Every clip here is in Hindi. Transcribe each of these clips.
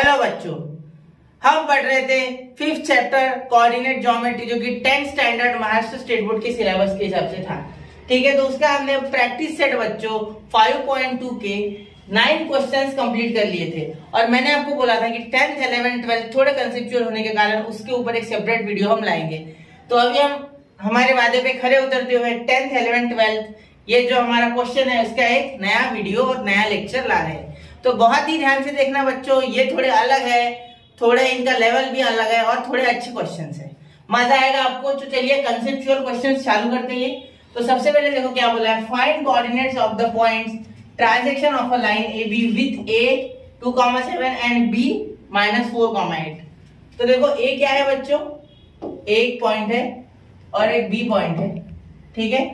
हेलो बच्चों, हम पढ़ रहे थे फिफ्थ चैप्टर कोऑर्डिनेट ज्योमेट्री जो कि tenth standard Maharashtra state board के सिलेबस के हिसाब से था। ठीक है तो उसका हमने प्रैक्टिस सेट बच्चों 5.2 के नाइन क्वेश्चंस कंप्लीट कर लिए थे। और मैंने आपको बोला था कि टेंथ इलेवन ट्वेल्थ थोड़े कंसेप्चुअल होने के कारण उसके ऊपर एक सेपरेट वीडियो हम लाएँगे। तो अभी हम, हमारे वादे पे खड़े उतरते हुए टेंथ इलेवन ट्वेल्थ ये जो हमारा क्वेश्चन है, उसका एक नया वीडियो और नया लेक्चर ला रहे हैं। तो बहुत ही ध्यान से देखना बच्चों, ये थोड़े अलग है, थोड़े इनका लेवल भी अलग है और थोड़े अच्छे क्वेश्चन है। मज़ा आएगा आपको। तो चलिए कंसेप्चुअल क्वेश्चन चालू करते हैं। तो सबसे पहले देखो क्या बोला है? Find coordinates of the points trisection of a line A B with A two comma seven and B minus four comma eight तो देखो ए क्या है बच्चों? एक पॉइंट है और एक बी पॉइंट है। ठीक है?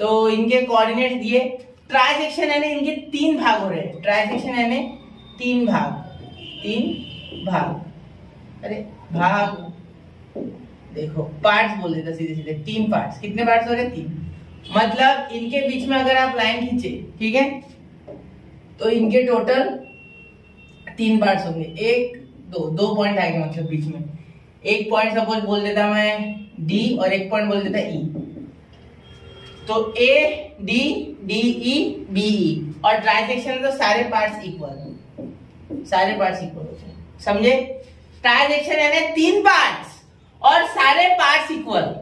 तो इनके कोऑर्डिनेट दिए। ट्रांजेक्शन यानी इनके तीन भाग हो रहे हैं। ट्रांजेक्शन यानी तीन भाग। तीन भाग। अरे, भाग। देखो पार्ट्स बोल देता सीधे सीधे। तीन पार्ट्स कितने पार्ट्स हो रहे तीन। मतलब इनके बीच में अगर आप लाइन खींचे, ठीक है? तो इनके टोटल तीन पार्ट्स होंगे। एक, दो। दो पॉइंट आएँगे मतलब बीच में। एक पॉइंट सपोज़ बोल देता मैं डी और एक पॉइंट बोल देता ई तो A D D E B E और ट्रांजेक्शन तो सारे पार्ट्स इक्वल सारे पार्ट्स इक्वल होते हैं। समझे? ट्रांजेक्शन यानी तीन पार्ट्स और सारे पार्ट्स इक्वल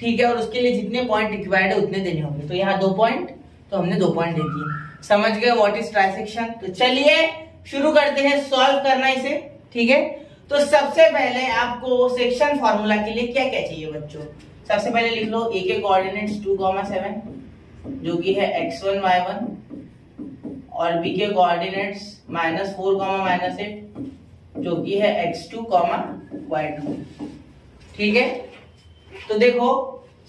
ठीक है? और उसके लिए जितने पॉइंट रिक्वायर्ड है, उतने देने होंगे। तो यहाँ दो पॉइंट तो हमने दो पॉइंट दे दिए। समझ गए व्हाट इज़ ट्रांसेक्शन तो चलिए शुरू करते हैं सॉल्व करना इसे। ठीक है? तो सबसे पहले आपको सेक्शन फॉर्मूला के लिए क्या क्या चाहिए बच्चों? सबसे पहले लिख लो ए के कोऑर्डिनेट्स टू कॉमा सेवन जो कि है एक्स वन वाई वन और बी के coordinates minus four comma minus eight जो कि है X two comma Y two ठीक है? तो देखो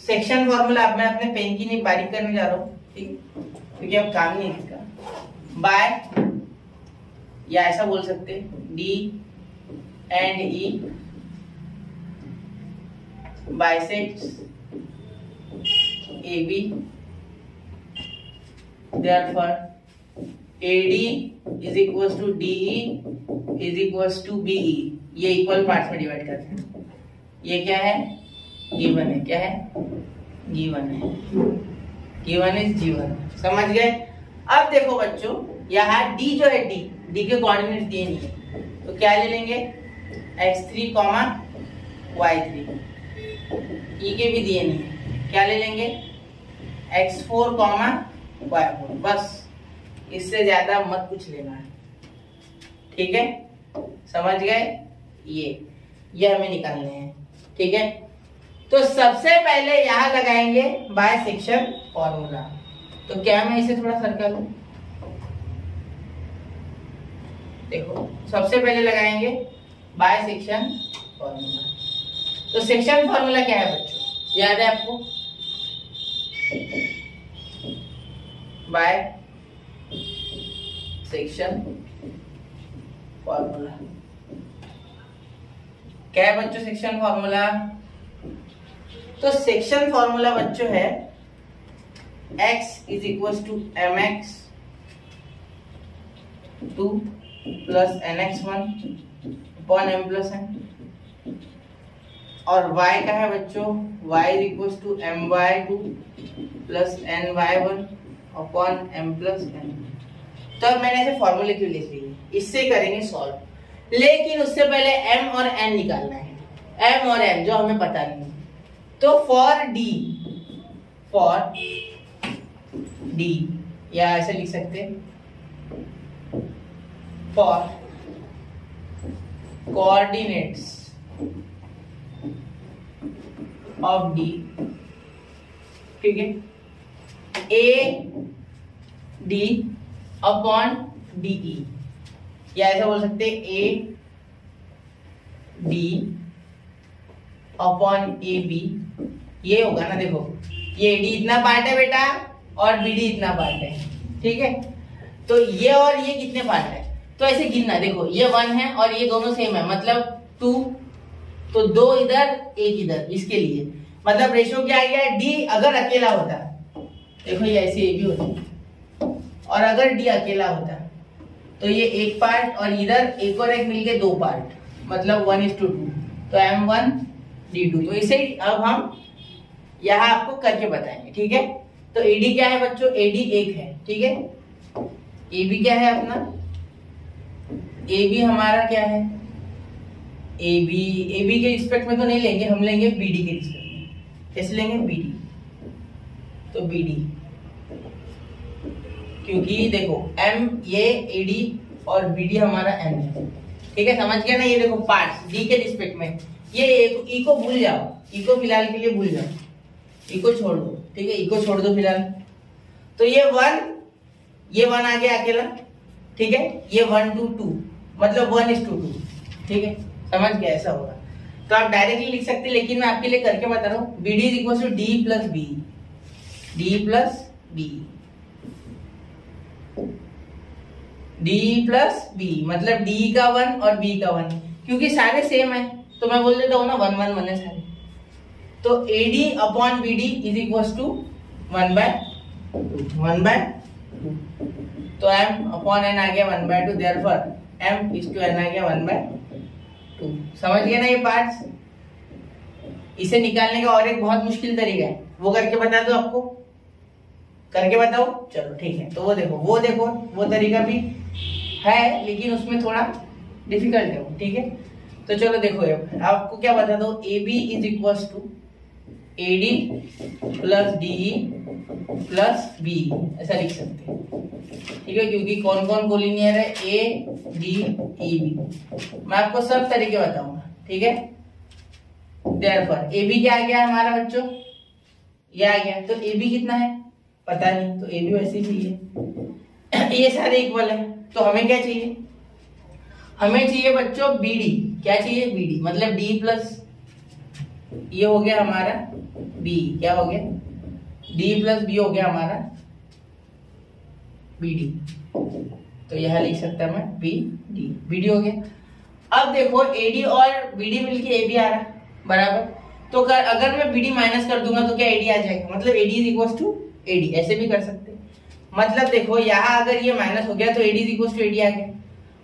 सेक्शन फॉर्मूला अब मैं अपने पेन की नहीं बारीक करने जा रहा हूँ, ठीक? क्योंकि अब काम नहीं है इसका। बाय या ऐसा बोल सकते D and E bisects AB therefore AD is equals to DE is equals to BE ये इक्वल में डिवाइड करते हैं। ये क्या है? है। क्या है? है। इज़ जीवन समझ गए? अब देखो बच्चों, यहाँ डी जो है डी डी के कोऑर्डिनेट दिए नहीं है। तो क्या ले लेंगे? X three comma Y three E के भी दिए नहीं। क्या ले लेंगे? X four comma Y four बस, इससे ज़्यादा मत कुछ लेना है। ठीक है? समझ गए? ये ये हमें निकालने हैं। ठीक है? तो सबसे पहले यहाँ लगाएँगे बाय सेक्शन फॉर्मूला। तो क्या मैं इसे थोड़ा सर्कल लू देखो, सबसे पहले लगाएँगे बाय सेक्शन फॉर्मूला। तो सेक्शन फॉर्मूला क्या है बच्चों? याद है आपको? बाय सेक्शन फॉर्मूला क्या है बच्चों सेक्शन फॉर्मूला तो सेक्शन फॉर्मूला बच्चों है x is equal to M X two plus N X one upon M plus N और y का है बच्चों, y equal to M Y two plus N Y one upon M plus N तो अब मैंने ऐसे फॉर्मूले क्यों लिख ली इससे करेंगे सॉल्व लेकिन उससे पहले m और n निकालना है। m और n, जो हमें पता नहीं तो फॉर डी फॉर डी या ऐसे लिख सकते फॉर कोऑर्डिनेट्स ऑफ़ डी ठीक है? ए डी अपॉन डीई या ऐसा बोल सकते A D upon A B ये होगा ना, देखो। ये डी इतना पार्ट है बेटा, और बी डी इतना पार्ट है। ठीक है? तो ये और ये कितने पार्ट है? तो ऐसे गिनना, देखो, ये वन है और ये दोनों सेम है। मतलब टू तो दो इधर, एक इधर, इसके लिए। मतलब रेशियो क्या आ गया डी अगर अकेला होता, देखो ये ऐसे भी होती। और अगर डी अकेला होता तो ये एक पार्ट और इधर एक और एक मिलके दो पार्ट मतलब one is to two two M one D two तो इसे अब हम यहाँ आपको करके बताएँगे, ठीक है? तो एडी क्या है बच्चों? एडी एक है, ठीक है? ए बी क्या है अपना? ए बी हमारा क्या है? ए बी ए बी के रिस्पेक्ट में तो नहीं लेंगे, हम लेंगे बी डी के रिस्पेक्ट में। कैसे लेंगे? बी डी तो बी डी क्योंकि देखो एम ये ए डी और बी डी हमारा एम है। ठीक है, समझ गया ना? ये देखो पार्ट डी के रिस्पेक्ट में। ये ई को भूल जाओ। ई को फ़िलहाल के लिए भूल जाओ। ई को छोड़ दो। ठीक है ई को छोड़ दो फ़िलहाल। तो ये वन ये वन आ गया अकेला। ठीक है, ये वन टू टू मतलब वन इज़ टू टू ठीक है। समझ गया, ऐसा होगा। तो आप डायरेक्टली लिख सकते लेकिन मैं आपके लिए करके बता रहा हूँ B D equal to D plus B D plus B D plus B मतलब डी का वन और बी का वन क्योंकि सारे सेम है तो मैं बोल देता हूँ ना वन वन वन है सारे। तो A D upon B D is equal to one by one by तो एम अपॉन एन आ गया one by two therefore M is two N आ गया वन बाय टू समझ गए ना ये पाँच इसे निकालने का और एक बहुत मुश्किल तरीका है। वो करके बता दो आपको। करके बताओ। चलो, ठीक है। तो वो देखो वो देखो, वो तरीका भी है, लेकिन उसमें थोड़ा डिफ़िकल्ट है वो, ठीक है? तो चलो देखो ये। आपको क्या बता दो? A B is equal to A D plus D plus B ऐसा लिख सकते हैं। ठीक है, क्योंकि कौन कौन कोलिनियर है? ए डी ई बी मैं आपको सब तरीके बताऊँगा, ठीक है? देर ए बी क्या आ गया हमारा बच्चों? ये आ गया। तो ए बी कितना है? पता नहीं तो ए बी वैसे ही चाहिए। ये सारे इक्वल है तो हमें क्या चाहिए? हमें चाहिए बच्चों बी डी क्या चाहिए? बी डी मतलब डी प्लस ये हो गया हमारा बी क्या हो गया? डी प्लस बी हो गया हमारा। बी डी तो यह लिख सकता मैं बी डी बी डी हो गया। अब देखो ए डी और बी डी मिलके ए बी आ रहा बराबर। तो कर, अगर मैं बी डी माइनस कर दूँगा तो क्या ए डी आ जाएगा? मतलब A D is equal to A D ऐसे भी कर सकते मतलब देखो यहाँ अगर ये माइनस हो गया तो A D is equal to A D आ गया।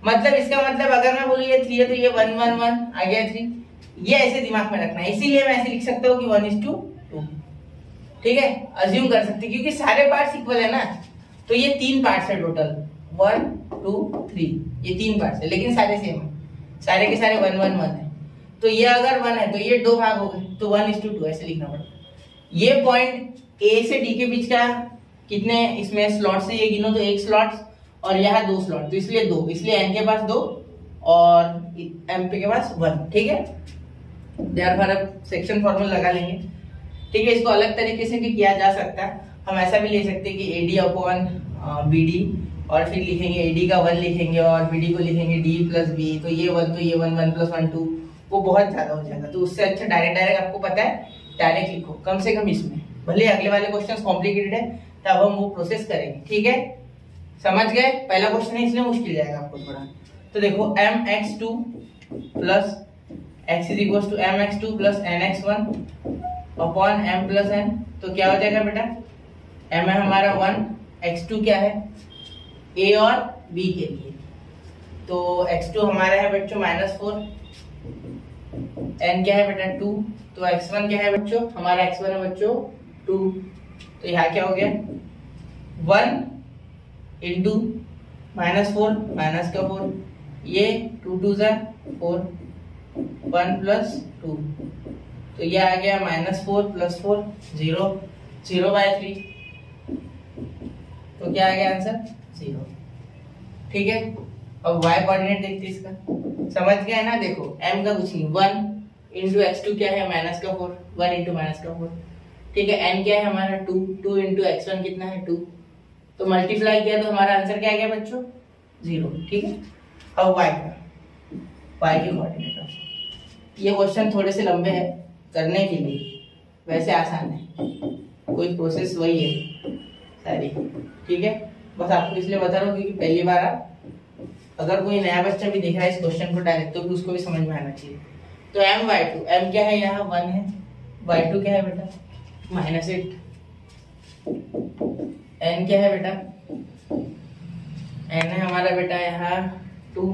मतलब इसका मतलब अगर मैं बोलू ये थ्री है तो ये वन वन वन आ गया थ्री ये ऐसे दिमाग में रखना है। इसीलिए मैं ऐसे लिख सकता हूँ कि वन इज़ टू टू ठीक है? अज्यूम कर सकते, क्योंकि सारे पार्ट्स इक्वल है ना? तो ये तीन पार्ट्स है टोटल वन टू थ्री ये तीन पार्ट्स है, लेकिन सारे सेम है. सारे के सारे वन वन वन है. तो ये अगर वन है तो ये दो भाग हो गए. तो वन इज़ टू टू ऐसे लिखना पड़ता ये पॉइंट ए से डी के बीच का कितने? इसमें स्लॉट से ये गिनो तो एक स्लॉट और यहाँ दो स्लॉट तो इसलिए दो. इसलिए एन के पास दो और एम पी के पास वन ठीक है? सेक्शन फॉर्मूला लगा लेंगे. ठीक है, इसको अलग तरीके से भी किया जा सकता है। हम ऐसा भी ले सकते हैं कि A D upon B D और फिर लिखेंगे ए डी का वन लिखेंगे, और बी डी को लिखेंगे डी प्लस बी तो ये वन तो ये one one plus one two वो बहुत ज़्यादा हो जाएगा। तो उससे अच्छा डायरेक्ट डायरेक्ट आपको पता है डायरेक्ट लिखो, कम से कम इसमें। भले अगले वाले क्वेश्चन कॉम्प्लिकेटेड है, तब हम वो प्रोसेस करेंगे, ठीक है? समझ गए? पहला क्वेश्चन है, इसलिए मुश्किल जाएगा आपको थोड़ा। तो देखो M X two plus X is equal to M X two plus N X one upon M plus N तो क्या हो जाएगा बेटा? एम है हमारा वन एक्स टू क्या है? ए और बी के लिए। तो एक्स टू हमारा है बच्चों माइनस फोर एन क्या है बेटा टू तो एक्स वन क्या है बच्चों? हमारा एक्स वन है बच्चों टू तो यहाँ क्या हो गया? One into minus four minus का फोर ये टू टू ज़ा फोर वन प्लस टू तो ये आ गया minus four plus four zero zero by three तो क्या आ गया आंसर ज़ीरो ठीक है? अब y कोऑर्डिनेट देखते इसका। समझ गया है ना? देखो, m का कुछ नहीं। वन इंटू एक्स टू क्या है? माइनस का फोर वन इंटू माइनस का फोर ठीक है? n क्या है हमारा? Two two into X one कितना है? टू तो मल्टीप्लाई किया तो हमारा आंसर क्या आ गया बच्चों? ज़ीरो ठीक है? अब y का। y के कोऑर्डिनेट ये क्वेश्चन थोड़े से लंबे हैं। करने के लिए। वैसे आसान है। कोई प्रोसेस वही है। सारी। ठीक है? बस आपको इसलिए बता रहा हूँ क्योंकि पहली बार आप अगर कोई नया बच्चा भी देख रहा है इस क्वेश्चन को डायरेक्ट तो भी उसको भी समझ में आना चाहिए। तो एम वाई टू एम क्या है यहाँ? वन है। वाई टू क्या है बेटा? माइनस एट एन क्या है बेटा? एन है हमारा बेटा यहाँ टू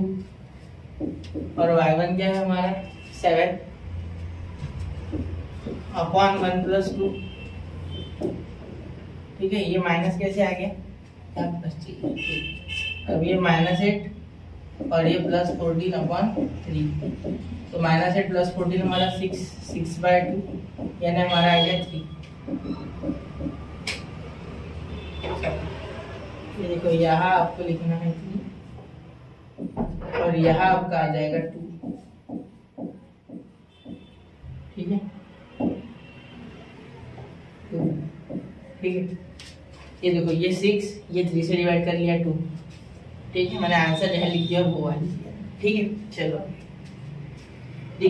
और वाई वन क्या है हमारा? Seven upon one plus two. ठीक है ये माइनस कैसे आ गया? अब ये माइनस एट और ये प्लस फोर्टीन अपॉन थ्री। तो माइनस एट प्लस फोर्टीन हमारा सिक्स सिक्स बाय टू यानी हमारा आ गया थ्री। ये देखो यहाँ आपको लिखना है थ्री और यहाँ आपका आ जाएगा टू। ठीक है? ठीक है? ये देखो, ये सिक्स ये थ्री से डिवाइड कर लिया टू ठीक है? मैंने आंसर जहाँ लिख दिया वो वाली. ठीक है? चलो.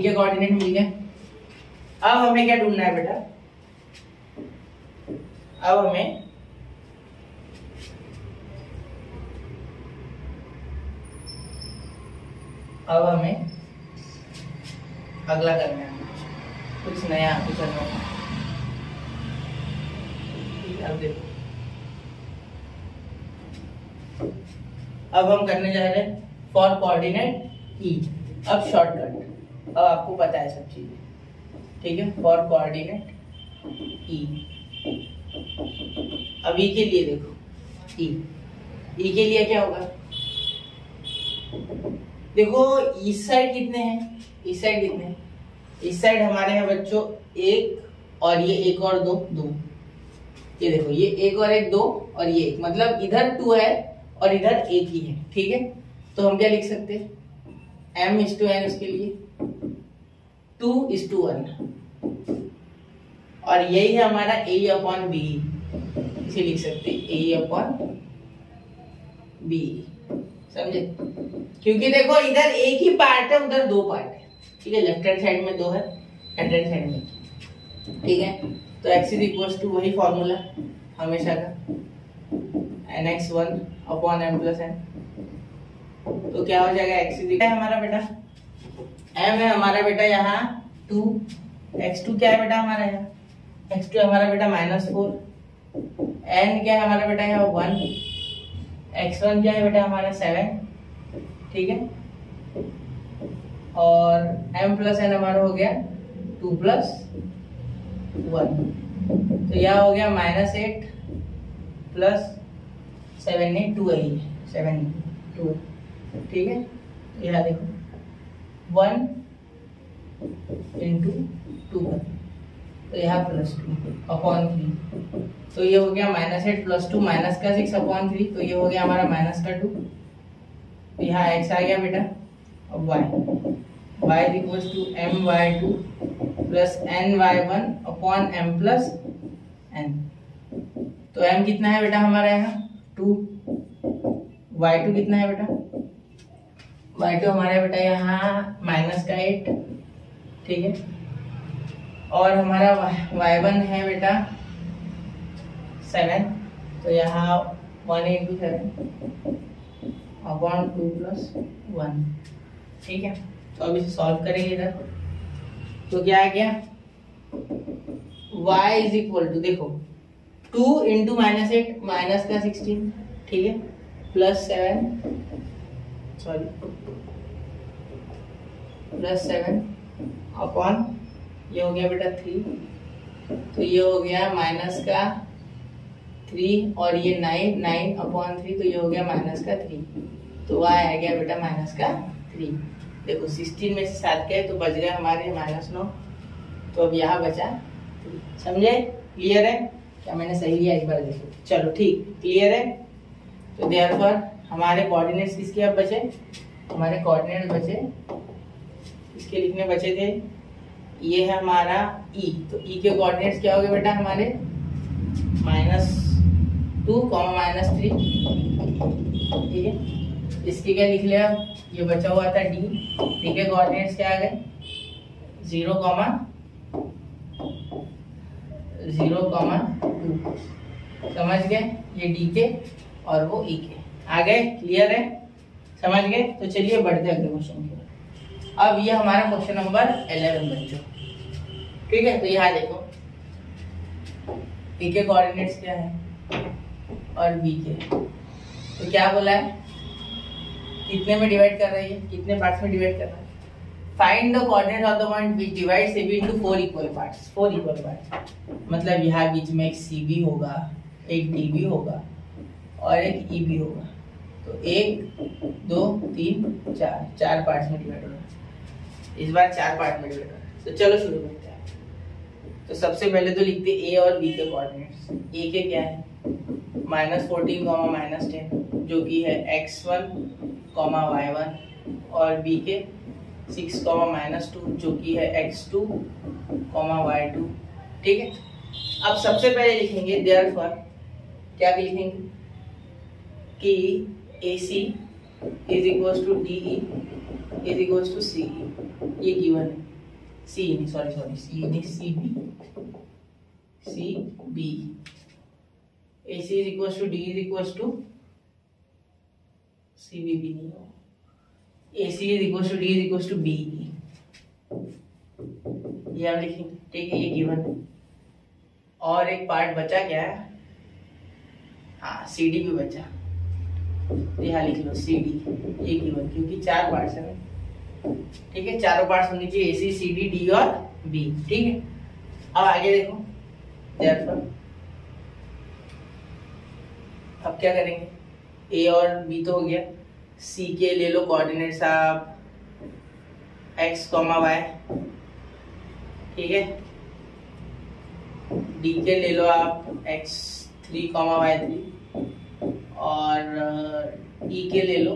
है कोऑर्डिनेट मिल गए अब हमें क्या ढूंढना है बेटा? अब हमें अब हमें अगला करना है. कुछ नया कुछ अनोखा. अब देखो। अब हम करने जा रहे हैं फॉर कोऑर्डिनेट ई अब शॉर्टकट अब आपको पता है सब चीज़ें। ठीक है? फॉर कोऑर्डिनेट ई अब ई के लिए देखो। ई ई के लिए क्या होगा? देखो इस साइड कितने हैं? इस साइड कितने इस साइड हमारे हैं बच्चों एक और ये एक और दो दो। ये देखो, ये एक और एक दो और ये एक। मतलब इधर टू है और इधर एक ही है, ठीक है? तो हम क्या लिख सकते हैं? एम इज़ टू एन इसके लिए। टू इज़ टू वन और यही है हमारा ए अपॉन बी इसे लिख सकते हैं ए अपॉन बी समझे? क्योंकि देखो, इधर एक ही पार्ट है, उधर दो पार्ट है। ठीक है लेफ़्ट हैंड साइड में दो है राइट हैंड साइड में ठीक है? तो एक्स इज़ इक्वल टू वही फॉर्मूला हमेशा का। N X one upon M plus N तो क्या हो जाएगा? एक्स इज़ हमारा बेटा। एम है हमारा बेटा यहाँ टू एक्स टू क्या है बेटा हमारा यहाँ? एक्स टू हमारा बेटा माइनस फोर एन क्या है हमारा बेटा यहाँ वन एक्स वन क्या है बेटा हमारा सेवन ठीक है? और m प्लस एन हमारा हो गया टू प्लस वन। तो यह हो गया minus eight plus seven eight two ही सेवन टू। ठीक है? यह देखो, वन इंटू टू तो यहाँ प्लस टू अपॉन थ्री तो ये हो गया minus eight plus two minus का सिक्स अपॉन थ्री तो ये हो गया हमारा माइनस का टू तो यहाँ एक्स आ गया बेटा, अब Y y equals to m y two plus N Y one upon M plus N तो m कितना है बेटा हमारा यहाँ? टू वाई टू कितना है बेटा? वाई टू हमारा बेटा यहाँ माइनस का एट ठीक है? और हमारा वाई वन है बेटा सेवन तो यहाँ one two seven upon two plus one ठीक है? तो अब इसे सॉल्व करेंगे इधर। तो क्या आ गया y इज़ इक्वल टू देखो two into minus eight minus का सिक्सटीन ठीक है? Plus seven sorry plus seven upon ये हो गया बेटा थ्री तो ये हो गया माइनस का थ्री और ये नाइन नाइन अपॉन थ्री तो ये हो गया माइनस का थ्री तो वाई आ गया बेटा माइनस का थ्री देखो सिक्सटीन में से सात गए तो बच गए हमारे माइनस नौ। तो अब यहाँ बचा। समझे? क्लियर है? क्या मैंने सही लिया? एक बार देखो। चलो, ठीक। क्लियर है? तो देर पर हमारे कोऑर्डिनेट्स किसके अब बचे? हमारे कोऑर्डिनेट बचे। इसके लिखने बचे थे? ये है हमारा ई e. तो ई e के कोऑर्डिनेट्स क्या हो गए बेटा हमारे? Minus two comma minus three ठीक है? इसके क्या लिख लिया? ये बचा हुआ था डी डी के कोऑर्डिनेट्स क्या आ गए? Zero comma zero comma two समझ गए? ये डी के और वो ई e के। आ गए? क्लियर है? समझ गए? तो चलिए बढ़ते अगले क्वेश्चन की अब ये हमारा क्वेश्चन नंबर इलेवन बच्चों ठीक है? तो यहाँ देखो। ई के कोऑर्डिनेट्स क्या है? और बी के। तो क्या बोला है? कितने में डिवाइड कर रही है? कितने पार्ट्स में डिवाइड कर रहा है? Find the coordinate of the point which divides AB into four equal parts four equal parts मतलब यहाँ बीच में एक CB होगा, एक DB होगा और एक EB होगा। तो एक, दो, तीन, चार। चार पार्ट्स में डिवाइड होगा इस बार चार पार्ट में डिवाइड होगा तो चलो शुरू करते हैं। तो सबसे पहले तो लिखते ए और बी के कोऑर्डिनेट्स ए के क्या है? माइनस फोर्टीन माइनस टेन जो कि है X one comma Y one और बी के सिक्स कॉमा माइनस टू जो कि है X two comma Y two ठीक है? अब सबसे पहले लिखेंगे देयर फॉर क्या लिखेंगे? कि A C is equal to D E is equal to C E ये गिवन है। सी नहीं सॉरी सॉरी सी नहीं C B C B A C is equal to D is equal to C B B नहीं होगा A C is equal to D is equal to B ये आप लिखेंगे ठीक है, ये गिवन है और एक पार्ट बचा क्या है? हाँ सी डी भी बचा। यहाँ लिख लो सी डी ये गिवन क्योंकि चार पार्ट्स है। ठीक है, चारों पार्ट्स होनी चाहिए A C C D D और बी ठीक है? अब आगे देखो अब क्या करेंगे? ए और बी तो हो गया। सी के ले लो कोऑर्डिनेट्स आप एक्स कॉमा वाई ठीक है? डी के ले लो आप X three comma Y three और ई के ले लो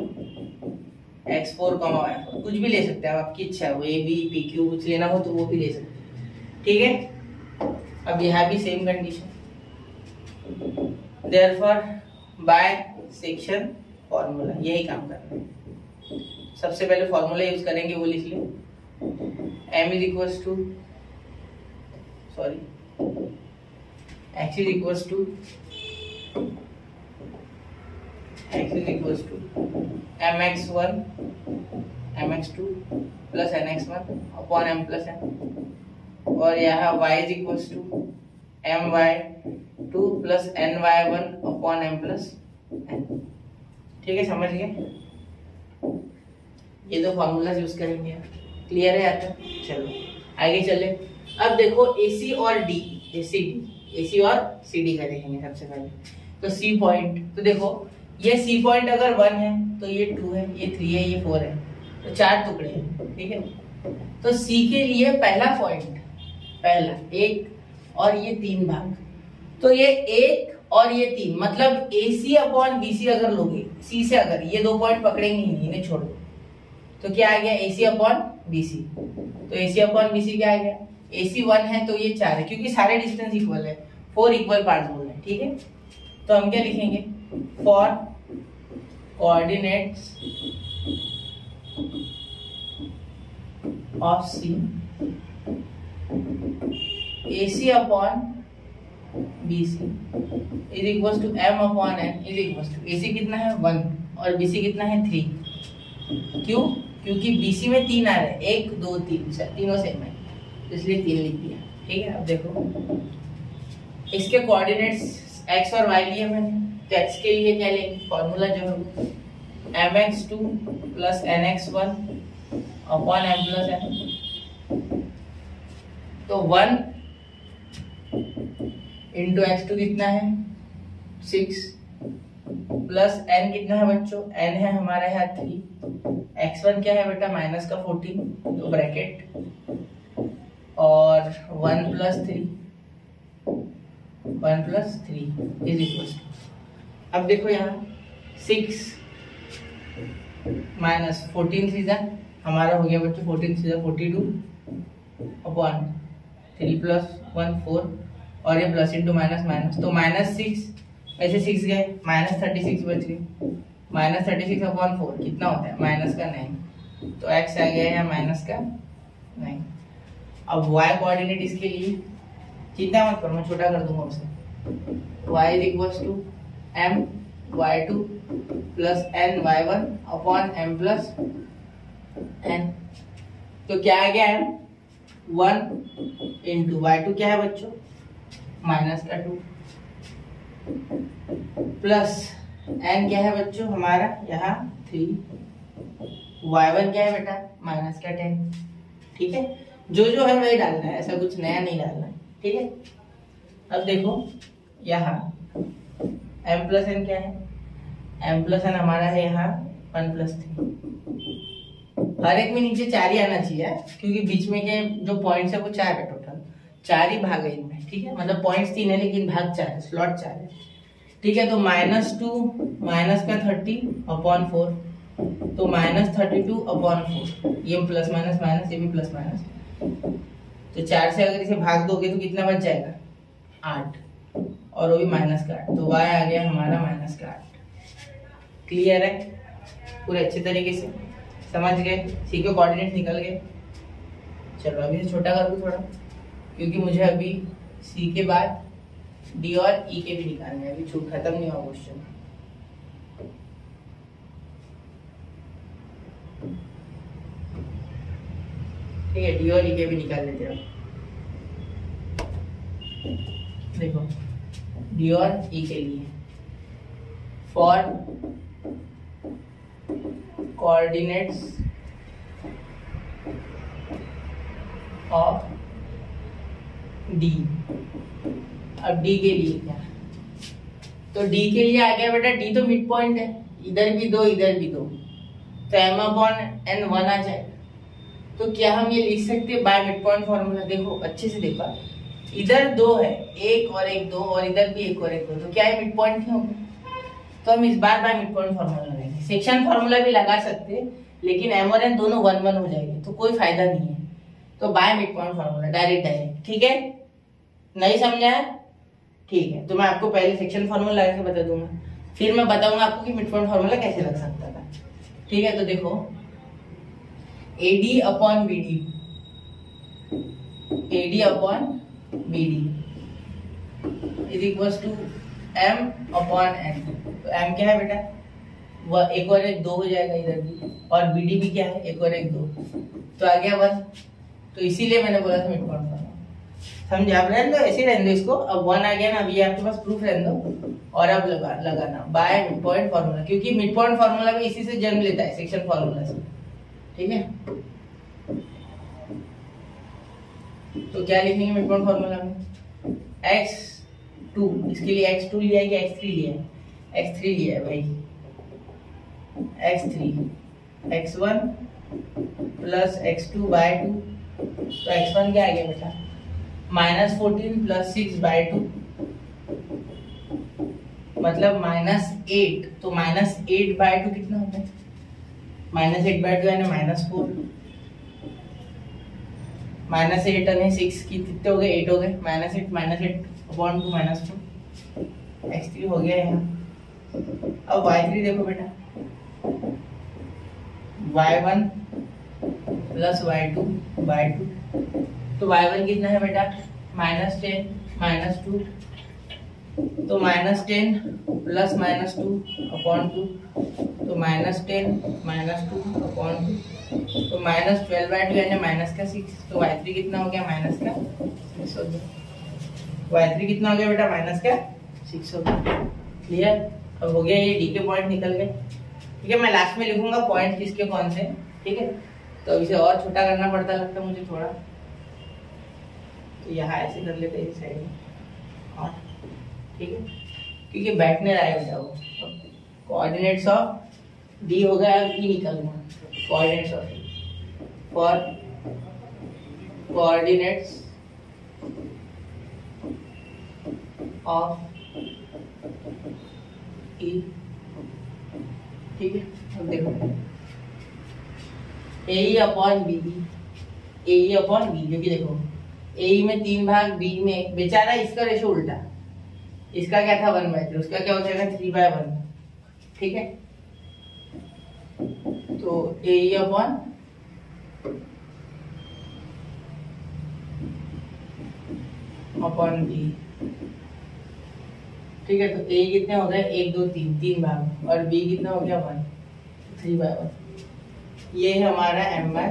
X four comma Y four कुछ भी ले सकते हैं आपकी इच्छा है, वो ए बी पी क्यू कुछ लेना हो तो वो भी ले सकते हैं, ठीक है? अब यह भी same condition therefore by section formula यही काम करना है। सबसे पहले फॉर्मूला यूज़ करेंगे, वो लिख लियो M is equal to sorry X is equal to X is equal to M X one M X two plus N X one upon M plus N और यहाँ y is equal to M Y two plus N Y one upon M plus N ठीक है, समझ गए? ये दो फॉर्मूला यूज़ करेंगे। क्लियर है आता चलो, आगे चले। अब देखो एसी और डी एसी एसी और सी डी का देखेंगे सबसे पहले। तो सी पॉइंट तो देखो, ये सी पॉइंट अगर वन है तो ये टू है, ये थ्री है, ये फोर है। तो चार टुकड़े हैं, ठीक है? तो सी के लिए पहला पॉइंट पहला, एक, और ये तीन भाग। तो ये एक और ये तीन मतलब ए सी अपॉन बी सी अगर लोगे सी से अगर, ये दो पॉइंट पकड़ेंगे नहीं छोड़ दो। तो क्या आ गया? ए सी अपॉन बी सी तो ए सी अपॉन बी सी क्या आ गया? ए सी वन है तो ये चार है, क्योंकि सारे डिस्टेंस इक्वल है। फोर इक्वल पार्ट बोल रहे हैं, ठीक है? तो हम क्या लिखेंगे? For coordinates of C A C upon is equal to M upon N equal to A कितना है? वन और बीसी कितना है? थ्री क्यों? क्योंकि बीसी में तीन आ रहे हैं। एक, दो, तीन तीनों सेम है। इसलिए तीन लिख दिया। ठीक है? अब देखो। इसके कोऑर्डिनेट्स एक्स और वाई लिए मैंने। तो एक्स के लिए क्या लेंगे? फॉर्मूला जो है M X two plus N X one upon M plus N तो वन इंटू एक्स टू कितना है? सिक्स। प्लस एन कितना है बच्चों? एन है हमारा यहाँ थ्री। एक्स वन क्या है बेटा? माइनस का फोर्टीन तो ब्रैकेट। और one plus three. One plus three is equal अब देखो यहाँ, सिक्स माइनस फोर्टीन सीधा, हमारा हो गया बच्चों फोर्टीन सीधा forty two, upon three plus one, four. और ये प्लस इंटू माइनस माइनस तो माइनस सिक्स ऐसे सिक्स गए. माइनस थर्टी सिक्स बच गए minus thirty six upon four कितना होता है? माइनस का नाइन तो एक्स आ गया है माइनस का नाइन अब वाई कोऑर्डिनेट इसके लिए चिंता मत करो, मैं छोटा कर दूँगा उसे. Y is equal to M Y two plus N Y one upon M plus N तो क्या आ गया M one into Y two क्या है बच्चों? माइनस का टू। प्लस एन क्या है बच्चों? हमारा यहाँ थ्री वाई वन क्या है बेटा? माइनस का टेन। ठीक है? जो जो है वही डालना है, ऐसा कुछ नया नहीं डालना है। ठीक है? अब देखो, यहाँ एम प्लस एन क्या है? एम प्लस एन हमारा है यहाँ वन प्लस थ्री हर एक में नीचे चार ही आना चाहिए, क्योंकि बीच में के जो पॉइंट्स है वो चार है। चार ही भाग है इनमें, ठीक है? मतलब पॉइंट्स तीन है, लेकिन भाग चार है स्लॉट चार है। ठीक है तो माइनस टू माइनस का थर्टी अपॉन फोर तो minus thirty two upon four ये प्लस माइनस माइनस ये भी प्लस माइनस तो चार से अगर इसे भाग दोगे तो कितना बच जाएगा? आठ। और वो भी माइनस का आठ। तो वाई आ गया हमारा माइनस का आठ। क्लियर है? पूरे अच्छे तरीके से। समझ गए? सी के कोऑर्डिनेट निकल गए। चलो, अभी छोटा कर दू थोड़ा। क्योंकि मुझे अभी सी के बाद डी और ई e के भी निकालने अभी छूट खत्म नहीं हुआ क्वेश्चन ठीक है डी और ई e के भी निकाल लेते हैं देखो डी और ई e के लिए फॉर कोऑर्डिनेट्स ऑफ़ डी अब डी के लिए क्या? तो डी के लिए आ गया बेटा डी तो मिड पॉइंट है। इधर भी दो, इधर भी दो। तो एम अपॉन एन वन आ जाएगा तो क्या हम ये लिख सकते हैं? बाय मिड पॉइंट फॉर्मूला देखो, अच्छे से देखो। इधर दो है, एक और एक दो, और इधर भी एक और एक दो। तो क्या है मिड पॉइंट नहीं होगा? तो हम इस बार बाय मिड पॉइंट फॉर्मूला लगाएँगे सेक्शन फॉर्मूला भी लगा सकते लेकिन एम और एन दोनों वन वन हो जाएँगे। तो कोई फ़ायदा नहीं है। तो by mid point formula direct direct ठीक है? नहीं समझा है? ठीक है तो मैं आपको पहले सेक्शन फॉर्मूला लगा के बता दूँगा। फिर मैं बताऊँगा आपको कि मिड पॉइंट फॉर्मूला कैसे लग सकता था। ठीक है तो देखो। AD upon BD AD upon BD is equal to m upon तो M क्या है बेटा? वह एक और एक दो हो जाएगा इधर भी। और बी डी भी क्या है? एक और एक दो। तो आ गया वन तो इसीलिए मैंने बोला था मिड पॉइंट फॉर्मूला समझे आप रहने दो, ऐसे रहने दो इसको। अब वन आ गया ना, अभी आपके पास प्रूफ रहने दो। और अब लगा, लगाना। बाय मिड पॉइंट फॉर्मूला क्योंकि मिड पॉइंट फॉर्मूला भी इसी से जन्म लेता है सेक्शन फॉर्मूला से। ठीक है? तो क्या लिखेंगे मिड पॉइंट फॉर्मूला में? एक्स टू इसके लिए एक्स टू लिया है कि एक्स थ्री लिया है? एक्स थ्री लिया है भाई। X three x one plus x two by two तो एक्स वन क्या आ गया बेटा? Minus fourteen plus six by two मतलब माइनस एट तो माइनस एट बाय टू कितना होता है? माइनस एट बाय टू यानी माइनस फोर। माइनस एट यानी सिक्स की कितने हो गए? एट हो गए। Minus eight minus eight upon two minus four x three हो गया यहाँ। अब वाई थ्री देखो बेटा। Y one plus y two by two तो वाई वन कितना है बेटा? Minus ten, minus two. तो minus ten plus minus two upon two. तो minus ten, minus two upon two. तो माइनस ट्वेल्व बाई टू यानी माइनस का सिक्स तो वाई थ्री कितना हो गया? माइनस का सिक्स हो गया। वाई थ्री कितना हो गया बेटा? माइनस का सिक्स हो गया। क्लियर अब हो गया ये डी के पॉइंट निकल गए। ठीक है, मैं लास्ट में लिखूँगा पॉइंट किसके कौन से? ठीक है? तो इसे और छोटा करना पड़ता लगता मुझे थोड़ा। तो यहाँ ऐसे कर लेते हैं साइड में। और ठीक है? क्योंकि बैठने जाओ कोऑर्डिनेट्स ऑफ़ डी हो E coordinates of for coordinates of E ठीक है? अब देखो। A upon B A upon B क्योंकि देखो। ए में तीन भाग बी में बेचारा इसका रेशो उल्टा। इसका क्या था? वन बाय थ्री उसका क्या हो जाएगा? थ्री बाय वन ठीक है? तो ए अपॉन अपॉन बी ठीक है? तो ए कितने हो गए? एक, दो, तीन। तीन भाग। और बी कितना हो गया? वन थ्री बाय वन ये है हमारा m by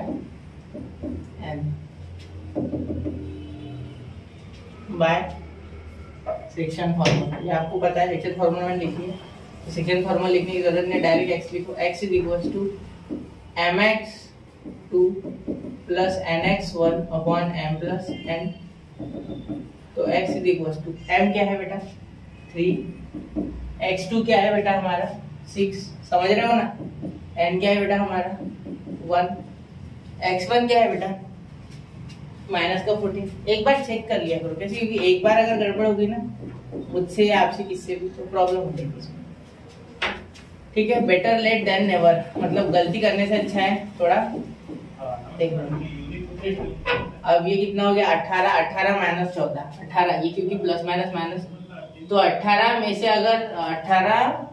n by. Section formula ये आपको पता है सेक्शन फॉर्मूला में लिखिए तो सेक्शन फॉर्मूला लिखने की ज़रूरत नहीं डायरेक्ट एक्स लिखो। X is equal to m x two plus n x one upon m plus n तो x is equal to m क्या है बेटा? थ्री एक्स टू क्या है बेटा हमारा? सिक्स समझ रहे हो ना? एन क्या है बेटा हमारा? वन एक्स वन क्या है बेटा? माइनस का फोर्टीन, एक बार चेक कर लिया करो कैसे, क्योंकि एक बार अगर गड़बड़ होगी ना, मुझसे आपसे किससे भी तो प्रॉब्लम हो जाएगी ठीक है? बेटर लेट देन नेवर मतलब गलती करने से अच्छा है, थोड़ा। देख अब ये कितना हो गया? अठारह अठारह माइनस चौदह। अठारह, ये क्योंकि प्लस माइनस माइनस तो अठारह में से अगर, अठारह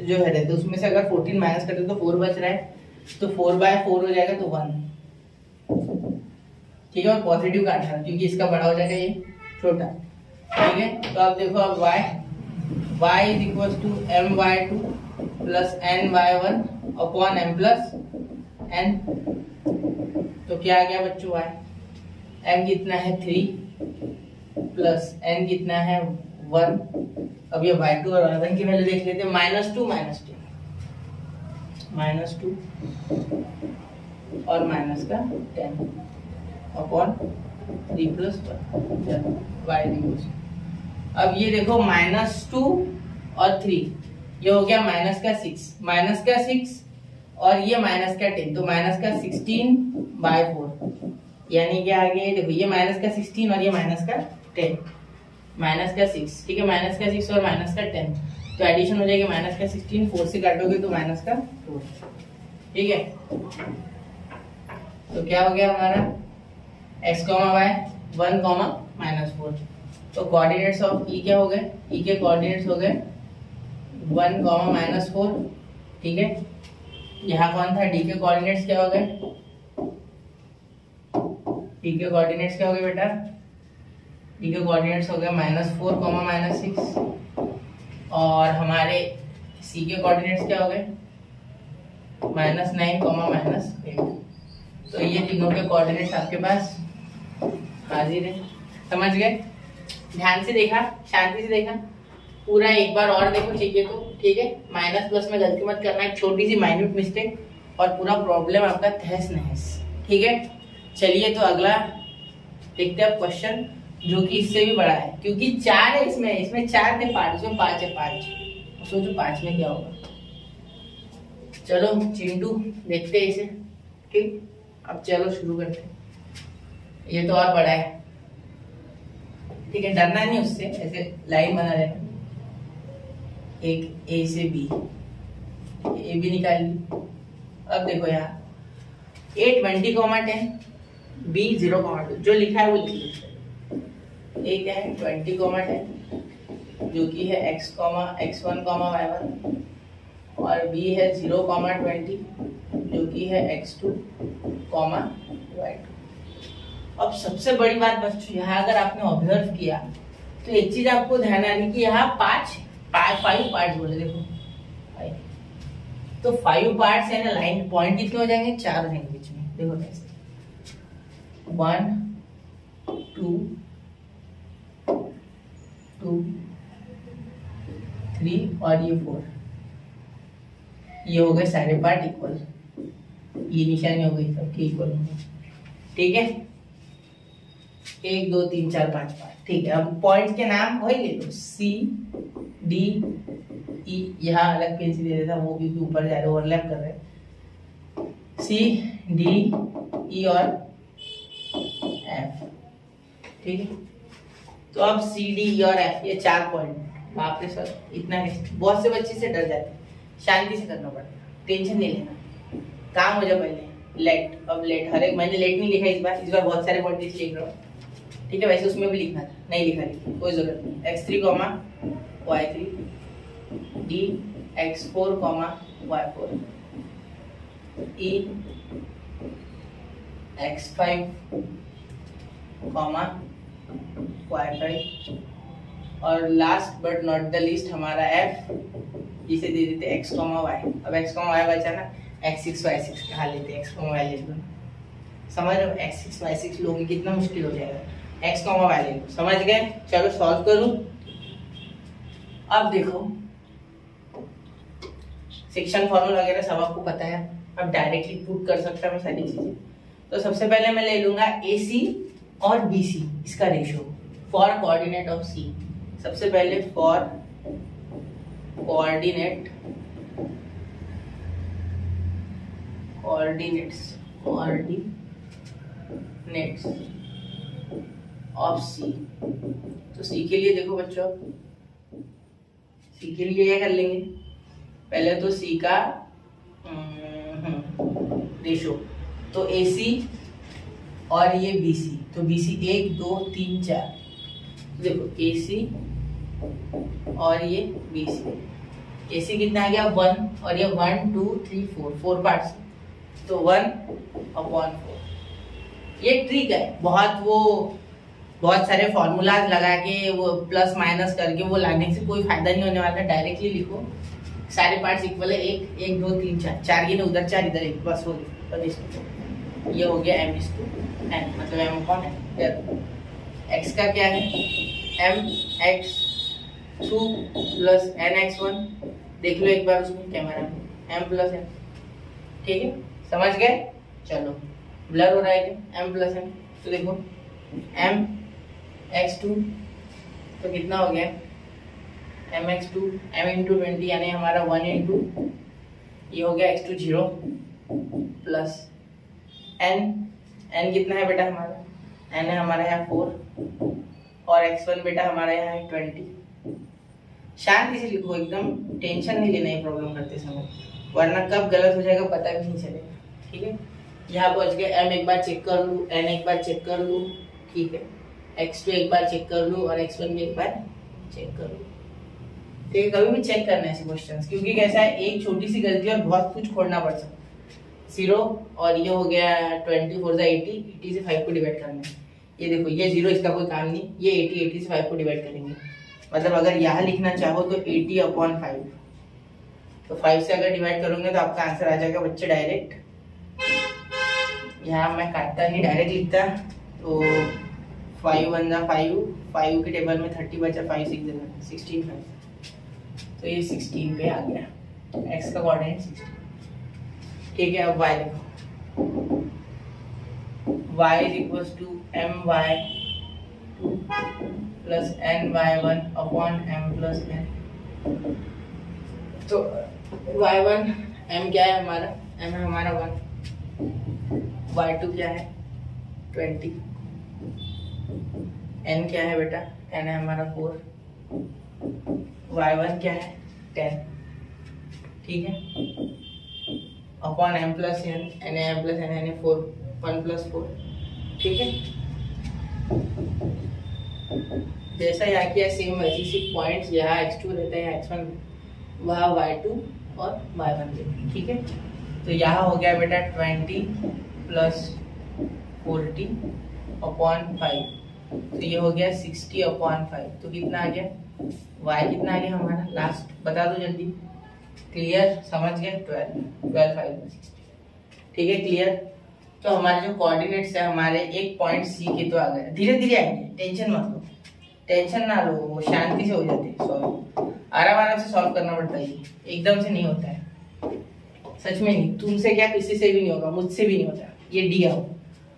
जो है तो उसमें से अगर फोर्टीन माइनस करते तो फोर बच रहा है। तो फोर बाय फोर हो जाएगा तो वन ठीक है, और पॉजिटिव का अठारह क्योंकि इसका बड़ा हो जाएगा ये छोटा। ठीक है तो आप देखो अब y y is equal to m y two plus n y one upon m plus n तो क्या आ गया बच्चों y? m कितना है थ्री प्लस एन कितना है वन अब ये वाई टू और y वन की वैल्यू देख लेते हैं minus two minus two minus two और माइनस का ten upon three plus y अब ये देखो माइनस टू और थ्री ये हो गया माइनस का सिक्स माइनस का सिक्स और ये माइनस का टेन तो माइनस का सिक्सटीन बाय फोर यानी क्या आ गया देखो, ये माइनस का सिक्सटीन और ये माइनस का टेन माइनस का सिक्स ठीक है माइनस का सिक्स और माइनस का टेन तो एडिशन हो जाएगी माइनस का सिक्सटीन फोर से काटोगे तो माइनस का फोर ठीक है? तो क्या हो गया हमारा? X comma y one comma minus four तो कोऑर्डिनेट्स ऑफ़ ई क्या हो गए? ई के कोऑर्डिनेट्स हो गए वन कॉमा माइनस फोर ठीक है? यहाँ कौन था? डी के कोऑर्डिनेट्स क्या हो गए? डी के कोऑर्डिनेट्स क्या हो गए बेटा? डी के कोऑर्डिनेट्स हो गए minus four comma minus six और हमारे सी के कोऑर्डिनेट्स क्या हो गए? Minus nine comma minus eight तो ये तीनों के कोऑर्डिनेट्स आपके पास हाजिर है समझ गए? ध्यान से देखा, शांति से देखा। पूरा एक बार और देखो चाहिए तो ठीक है? माइनस प्लस में गलती मत करना, एक छोटी सी माइन्यूट मिस्टेक और पूरा प्रॉब्लम आपका तहस नहस, ठीक है? चलिए तो अगला, देखते हैं क्वेश्चन जो कि इससे भी बड़ा है, क्योंकि चार है इसमें इसमें चार थे पाँच, इसमें पाँच है पाँच। सोचो पाँच में क्या होगा। चलो, चिंटू, देखते हैं इसे, ठीक? अब चलो शुरू करते हैं। ये तो और बड़ा है। ठीक है, डरना नहीं उससे, ऐसे लाइन बना रहना एक ए से बी ए भी निकाल ली। अब देखो यहाँ A twenty comma ten B zero comma two जो लिखा है वो लिखिए ए क्या है? ट्वेंटी कॉमा टेन जो कि है x comma x one comma y one और बी है ज़ीरो कॉमा ट्वेंटी जो कि है x two comma y two अब सबसे बड़ी बात बच्चों यहाँ अगर आपने ऑब्ज़र्व किया तो एक चीज़ आपको ध्यान आनी कि यहाँ पाँच पाँच फाइव पार्ट बोले, देखो। तो फाइव पार्ट है ना लाइन पॉइंट कितने हो जाएँगे? चार रहेंगे बीच में। देखो कैसे वन टू टू थ्री और ये फोर ये हो गए सारे पार्ट इक्वल ये निशानी हो गई सबके इक्वल ठीक है? एक, दो, तीन, चार, पाँच पाँच। ठीक है, अब पॉइंट के नाम वही ले लो। सी डी ई यहाँ अलग पेंसिल दे देता वो भी ऊपर जा रहे ओवरलैप कर रहे सी डी ई और एफ़ ठीक है? तो अब सी डी ई और एफ़ ये चार पॉइंट बाप रे सर, इतना है बहुत से बच्चे से डर जाते शांति से करना पड़ेगा टेंशन नहीं लेना। काम हो जाए पहले। लेट अब लेट हर एक, मैंने लेट नहीं लिखा इस बार। इस बार बहुत सारे पॉइंट लिख रहा हूँ। ठीक है, वैसे उसमें भी लिखना था नहीं लिखा लिखा कोई ज़रूरत नहीं x three comma y three D x four comma y four E x five comma y five और last but not the least हमारा एफ़ जिसे दे देते एक्स कॉमा वाई अब एक्स कॉमा वाई बचा ना एक्स सिक्स वाई सिक्स कहा लेते एक्स कॉमा वाई ले लो। समझ रहे हो? एक्स सिक्स वाई सिक्स लोगे कितना मुश्किल हो जाएगा। एक्स कॉमा वाई समझ गए? चलो सॉल्व करूँ। अब देखो। सेक्शन फॉर्मूला वगैरह सब आपको पता है। अब डायरेक्टली पुट कर सकता मैं सारी चीज़ें। तो सबसे पहले मैं ले लूँगा ए सी और बी सी इसका ratio for coordinate of C सबसे पहले for coordinate coordinates coordinates of C तो सी के लिए देखो बच्चों सी के लिए क्या कर लेंगे? पहले तो सी का रेशो तो ए सी और ये बी सी तो बी सी एक, दो, तीन, चार. देखो ए सी और ये बी सी ए सी कितना आ गया? वन. और ये one, two, three, four. Four parts तो वन अपॉन फोर ये ट्रिक है. बहुत वो बहुत सारे फॉर्मूलाज लगा के वो प्लस माइनस करके वो लाने से कोई फ़ायदा नहीं होने वाला डायरेक्टली लिखो। सारे पार्ट्स इक्वल है, एक एक, दो, तीन, चार। चार गिने, उधर चार, इधर एक, बस हो ये हो गया एम इज़ टू एन मतलब एम कौन है? एक्स का क्या है? M x two plus n x one देख लो एक बार उसमें कैमरा में। एम प्लस एन ठीक है? समझ गए? चलो। ब्लर हो रहा है एम प्लस एन तो देखो। एम एक्स टू तो कितना हो गया? M x two m into twenty यानी हमारा वन इंटू ये हो गया x two zero plus n n कितना है बेटा हमारा? एन है हमारा यहाँ फोर और एक्स वन बेटा हमारा यहाँ है ट्वेंटी शांति से लिखो एकदम टेंशन नहीं लेना है प्रॉब्लम करते समय। वरना कब गलत हो जाएगा पता भी नहीं चलेगा। ठीक है? यहाँ पहुँच गया एम एक बार चेक कर लूँ एन एक बार चेक कर लूँ, ठीक है? एक्स टू एक बार चेक कर लू और एक्स वन भी एक बार चेक कर लू। ठीक है कभी भी चेक करना है ऐसे क्वेश्चन क्योंकि कैसा है, एक छोटी सी गलती और बहुत कुछ छोड़ना पड़ सकता ज़ीरो और ये हो गया ट्वेंटी फोर एटी एटी से फाइव को डिवाइड करना है। ये देखो, ये ज़ीरो इसका कोई काम नहीं, ये एटी एटी से फाइव को डिवाइड करेंगे। मतलब अगर यहाँ लिखना चाहो तो एटी अपॉन फाइव तो फाइव से अगर डिवाइड करोगे तो आपका आंसर आ जाएगा बच्चे डायरेक्ट यहाँ मैं काटता नहीं डायरेक्ट लिखता तो फाइव वन जा फाइव फाइव के टेबल में थर्टी बचा फाइव, सिक्स सिक्सटीन, फाइव। तो ये सिक्सटीन पे आ गया। एक्स का कोऑर्डिनेट ठीक है? अब वाई देखो y is equal to m y two plus n y one upon m plus n तो वाई वन एम क्या है हमारा? एम है हमारा वन वाई टू क्या है? ट्वेंटी एन क्या है बेटा? एन है हमारा फोर वाई वन क्या है? टेन ठीक है? Upon m plus n n m plus n n A four one plus four ठीक है? जैसा यहाँ किया सेम वैसे सी पॉइंट्स यहाँ एक्स टू रहता है एक्स वन वहाँ वाई टू और वाई वन ठीक है? तो यहाँ हो गया बेटा twenty plus forty upon five तो ये हो गया सिक्सटी अपॉन फाइव। तो कितना आ गया? वाई कितना आ गया हमारा? लास्ट बता दो जल्दी। क्लियर समझ गए? ठीक है? क्लियर तो हमारे जो कोऑर्डिनेट्स है, हमारे एक पॉइंट सी के तो आ गए। धीरे धीरे आएँगे। टेंशन मत लो। टेंशन ना लो। वो शांति से हो जाते सॉल्व आराम आराम से सॉल्व करना पड़ता है। एकदम से नहीं होता है। सच में नहीं। तुमसे क्या किसी से भी नहीं होगा, मुझसे भी नहीं होता। ये डी आओ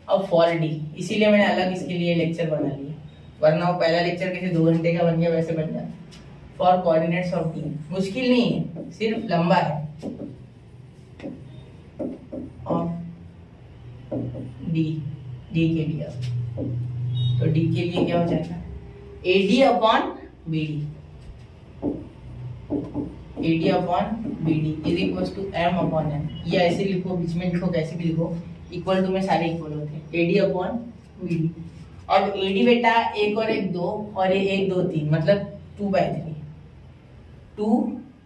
अब फॉर डी इसीलिए मैंने अलग इसके लिए लेक्चर बना लिया वरना वो पहला लेक्चर कैसे दो घंटे का बन गया, वैसे बन जाता। फॉर कोऑर्डिनेट्स ऑफ़ डी मुश्किल नहीं है, सिर्फ़ लंबा है। डी डी के लिए तो डी के लिए क्या हो जाएगा? A D upon B D A D upon B D is equal to m upon m ये ऐसे लिखो, बीच में लिखो, कैसे भी लिखो। इक्वल टू में सारे इक्वल होते हैं। एडी अपॉन बीडी अब एडी बेटा एक और एक दो, और ये एक दो तीन मतलब two by three two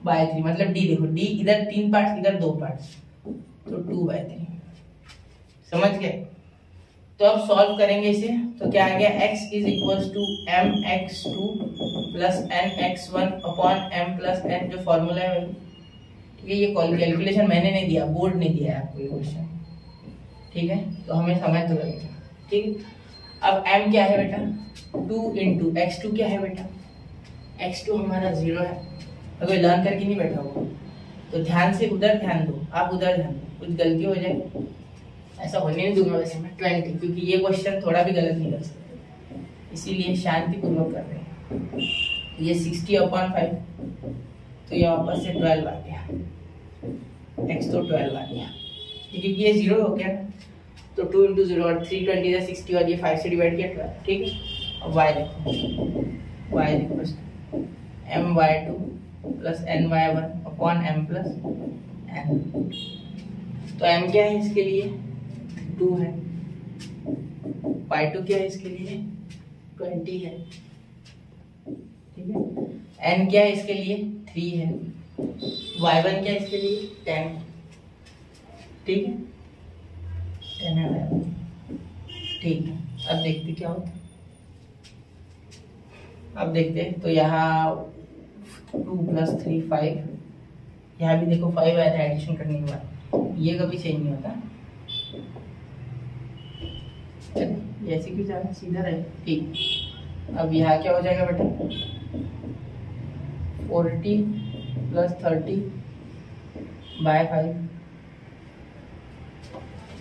by three मतलब डी देखो डी इधर तीन पार्ट इधर दो पार्ट तो टू बाय थ्री समझ गए? तो अब सॉल्व करेंगे इसे। तो क्या आ गया? X is equal to m x two plus n x one upon m plus n जो फॉर्मूला है। ठीक है, ये कैलकुलेशन मैंने नहीं दिया, बोर्ड ने दिया है आपको ये क्वेश्चन ठीक है? तो हमें समझ तो लगेगा। ठीक? अब m क्या है बेटा? टू इंटू एक्स टू क्या है बेटा? एक्स टू हमारा ज़ीरो है। अगर लर्न करके नहीं बैठा हुआ तो ध्यान से उधर ध्यान दो। आप उधर ध्यान दो। कुछ गलती हो जाए। ऐसा होने नहीं दूँगा वैसे मैं। ट्वेंटी क्योंकि ये क्वेश्चन थोड़ा भी गलत नहीं कर सकते। इसीलिए शांतिपूर्वक कर रहे हैं। ये सिक्सटी अपॉन फाइव तो ये वापस से ट्वेल्व आ गया। एक्स तो ट्वेल्व आ गया। क्योंकि ये ज़ीरो हो गया। तो टू इंटू ज़ीरो और थ्री ट्वेंटी या सिक्सटी और ये फाइव से डिवाइड किया ट्वेल्व ठीक है? अब वाई देखो। वाई देखो m y two plus n y one upon m plus n तो एम क्या है इसके लिए? टू है। वाई टू क्या है इसके लिए? ट्वेंटी है। ठीक है? एन क्या है इसके लिए? थ्री है। वाई वन क्या है इसके लिए? टेन ठीक है? ठीक है, अब देखते क्या होता है। अब देखते हैं तो यहाँ टू प्लस थ्री फाइव यहाँ भी देखो फाइव आया था एडिशन करने के बाद। ये कभी चेंज नहीं होता। ऐसे क्यों जाना सीधा रहे। ठीक। अब यहाँ क्या हो जाएगा बेटा? Forty plus thirty by five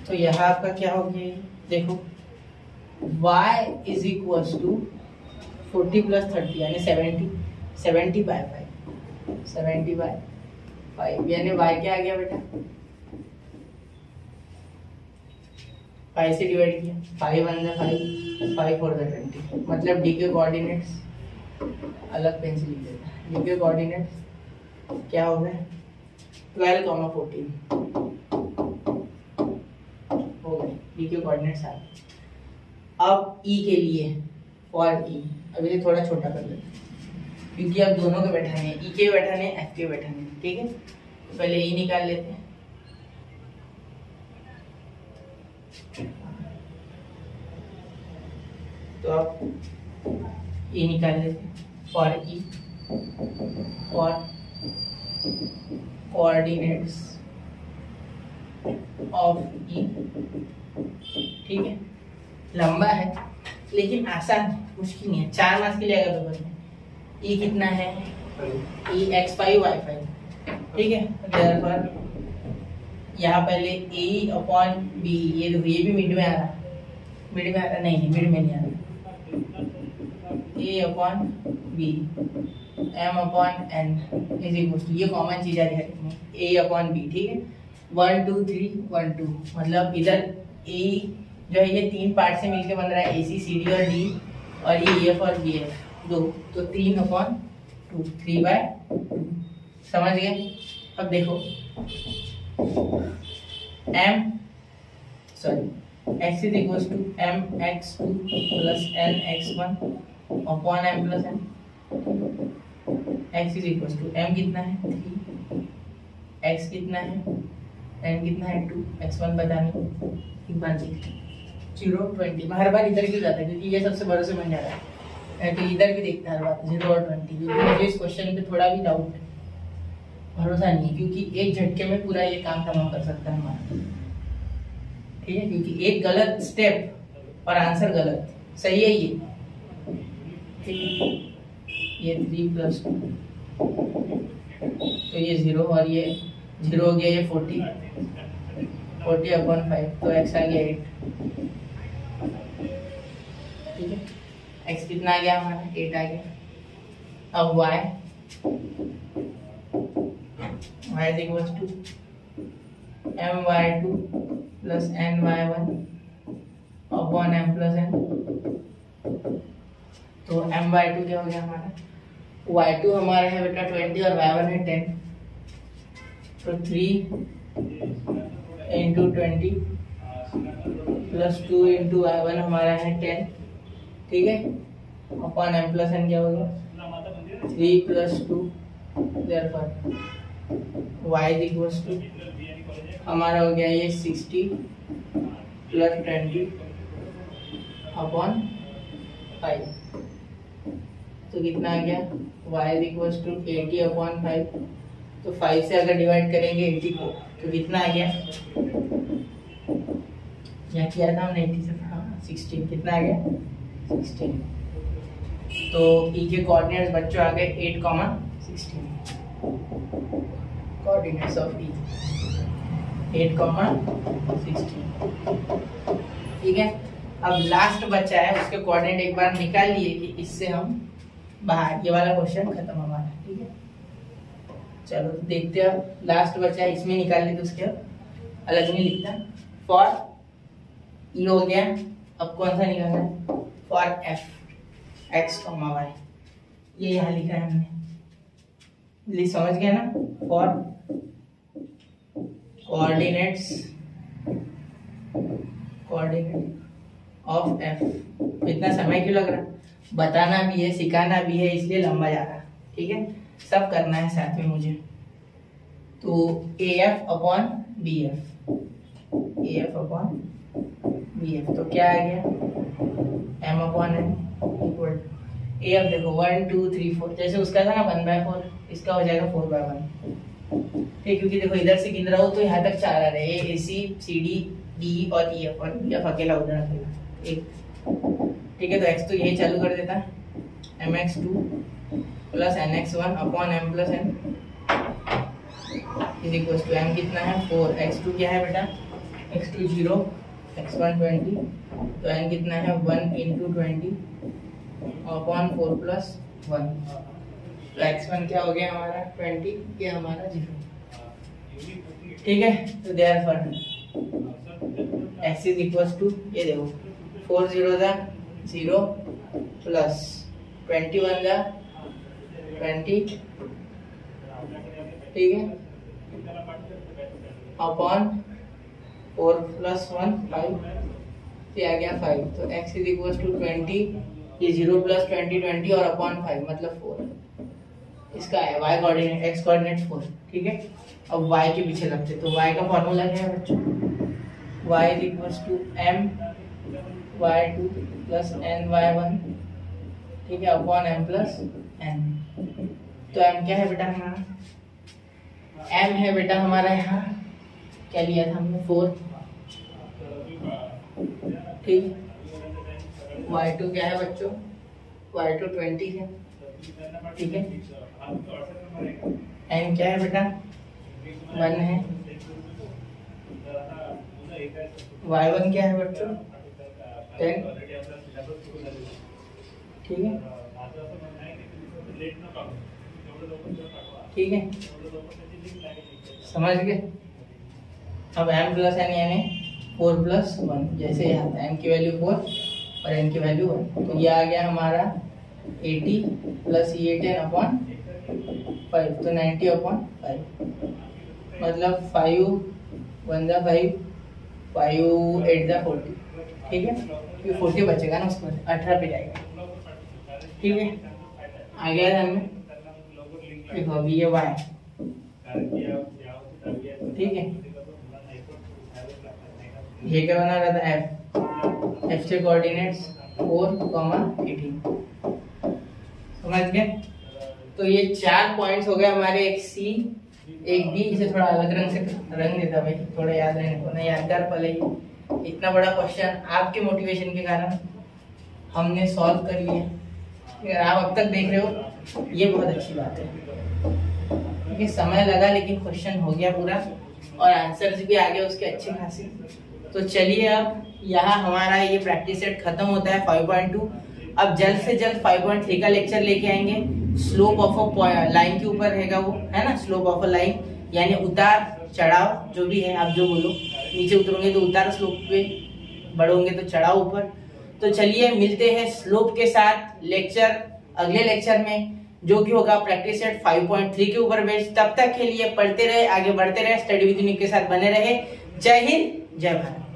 तो यहाँ आपका क्या हो गया? देखो, y is equal to forty plus thirty यानी seventy seventy by five seventy by five यानी y क्या आ गया बेटा? फाइव से डिवाइड किया five one the five five four the twenty मतलब डी के कोऑर्डिनेट्स अलग पेन से लिख देता डी के कोऑर्डिनेट्स क्या हो गए? ट्वेल्व कॉमा फोर्टीन हो डी के कोऑर्डिनेट्स आ गए अब ई e के लिए फॉर ई e, अब इसे थोड़ा छोटा कर लेते क्योंकि अब दोनों के बैठाने हैं। ई e के बैठाने हैं एफ़ के बैठाने हैं ठीक है? तो पहले ई निकाल लेते हैं। तो आप ये निकाल लेते for E for coordinates of E ठीक है? लंबा है, लेकिन आसान मुश्किल नहीं है। चार मार्क्स के लिए आएगा पेपर में ई कितना है? E x five y five ठीक है? पर यहाँ पहले ए अपॉन बी ये देखो, ये भी मिड में आ रहा है। मिड में आ रहा नहीं मिड में नहीं आ रहा। A upon B m upon n is equal ये कॉमन चीज़ आ रही है। ए अपॉन बी ठीक है? One two three one two मतलब इधर ए जो है ये तीन पार्ट से मिलके बन रहा है ए सी सी डी और डी और ये एफ़ और बी एफ़ दो। तो तीन अपॉन टू थ्री बाय समझ गए? अब देखो। M sorry x is equal to m x two plus n x one upon m plus n x is equal to m कितना है? थ्री एक्स कितना है? एन कितना है? टू एक्स वन बताने एक ज़ीरो ट्वेंटी हर बार इधर क्यों जाता है, क्योंकि ये सबसे भरोसे बन जा रहा है तो इधर भी देखता हर बार ज़ीरो और ट्वेंटी क्योंकि मुझे इस क्वेश्चन पे थोड़ा भी डाउट भरोसा नहीं क्योंकि एक झटके में पूरा ये काम तमाम कर सकता है हमारा। ठीक है? क्योंकि एक गलत स्टेप और आंसर गलत। सही है ये? ये थ्री प्लस तो ये ज़ीरो और ये ज़ीरो हो गया, ये फोर्टी फोर्टी अपॉन फाइव तो एक्स आ गया एट एक्स कितना आ गया हमारा? एट आ गया. अब y y is equal to m y two plus n y one upon m plus n तो एम वाई टू क्या हो गया हमारा? वाई टू हमारा है बेटा ट्वेंटी और वाई वन है टेन तो three into twenty plus two into y one हमारा है टेन ठीक है? अपॉन एम प्लस एन क्या हो गया three plus two y equals two हमारा हो गया ये sixty plus twenty upon five तो कितना आ गया? Y equal to eighty upon five तो फाइव से अगर डिवाइड करेंगे एटी को तो कितना आ गया? यहाँ किया था हमने एटी से हाँ सिक्सटीन कितना आ गया? सिक्सटीन तो ई e के कोऑर्डिनेट्स बच्चों आ गए eight comma sixteen coordinates of E eight comma sixteen ठीक है? अब लास्ट बचा है, उसके कोऑर्डिनेट एक बार निकाल लिए कि इससे हम बाहर, ये वाला क्वेश्चन खत्म हमारा चलो, देखते हैं। लास्ट बचा है, इसमें निकाल लिए तो उसके अलग में लिखता। फॉर ई हो गया अब कौन सा निकालना है? For F x comma y ये यहाँ लिखा है हमने। समझ गया ना? For coordinates coordinate of F इतना समय क्यों लग रहा? बताना भी है, सिखाना भी है, इसलिए लंबा जा रहा। ठीक है? सब करना है साथ में मुझे। तो A F upon B F A F upon B F तो क्या आ गया? M upon n equal A F देखो वन टू थ्री फोर जैसे उसका था ना वन बाय फोर इसका हो जाएगा फोर बाय वन ठीक क्योंकि देखो इधर से गिन रहा हो तो यहाँ तक चार आ रहे हैं। ए सी सी डी डी और ई एफ़ और बी एफ़ अकेला उधर अकेला एक। ठीक है तो एक्स तो यही चालू कर देता। M X two plus N X one upon M plus N is equal to M कितना है? फोर एक्स टू क्या है बेटा? X two zero, X one twenty. तो एन कितना है? One into twenty upon four plus one. तो एक्स वन क्या हो गया हमारा? ट्वेंटी, ये हमारा ज़ीरो। ठीक है? तो therefore X is equal to, ये देखो, four zero zero plus twenty one दा ट्वेंटी। ठीक है? Upon four plus one, five. ये आ गया फाइव तो X is equal to twenty ये ज़ीरो प्लस ट्वेंटी ट्वेंटी और अपॉन फाइव मतलब फोर इसका है Y coordinate X coordinate four ठीक है? अब वाई के पीछे लगते तो वाई का फॉर्मूला क्या है बच्चों? Y is equal to M Y two plus N Y one ठीक है? अपॉन एम प्लस एन तो एम क्या है बेटा हमारा एम है बेटा हमारा यहाँ। क्या लिया था हमने? फोर ठीक। वाई टू क्या है बच्चों? वाई टू ट्वेंटी है। ठीक है। एम क्या है बेटा? वन है। वाई वन क्या है बच्चों? टेन ठीक है। ठीक है? समझ गए? अब एम प्लस एन यानी फोर प्लस वन जैसे यहाँ एम की वैल्यू फोर और एन की वैल्यू वन तो ये आ गया हमारा एटी प्लस ये टेन अपॉन फाइव तो नाइन्टी अपॉन फाइव मतलब फाइव वन ज़ा फाइव फाइव एट ज़ा फोर्टी ठीक है? क्योंकि फोर्टी बचेगा ना उसमें, अठारह पे जाएगा। ठीक है? आ गया ध्यान में देखो अभी ये वाई ठीक है। ये क्या बना रहा था? एफ़ एफ़ से कोऑर्डिनेट्स फोर कॉमा एटीन समझ गए? तो ये चार पॉइंट्स हो गए हमारे, एक सी एक बी इसे थोड़ा अलग रंग से रंग देता भाई, थोड़ा याद रहने को ना यादगार पल। है इतना बड़ा क्वेश्चन आपके मोटिवेशन के कारण हमने सॉल्व कर लिया अगर आप अब तक देख रहे हो, ये बहुत अच्छी बात है। क्योंकि समय लगा, लेकिन क्वेश्चन हो गया पूरा। और आंसर्स भी आ गए उसके अच्छे खासे। तो चलिए अब, यहाँ हमारा ये प्रैक्टिस सेट खत्म होता है 5.2 अब जल्द से जल्द 5.3 का लेक्चर लेके आएँगे। स्लोप ऑफ़ अ लाइन के ऊपर रहेगा वो, है ना? स्लोप ऑफ़ अ लाइन यानी उतार चढ़ाव, जो भी है, आप जो बोलो। नीचे उतरोगे तो उतार स्लोप पे, बढ़ोगे तो चढ़ाव ऊपर। तो चलिए, मिलते हैं स्लोप के साथ लेक्चर अगले लेक्चर में। जो कि होगा प्रैक्टिस सेट 5.3 के ऊपर बेस्ड तब तक के लिए पढ़ते रहे, आगे बढ़ते रहे स्टडी विद के साथ बने रहे। जय हिंद, जय भारत।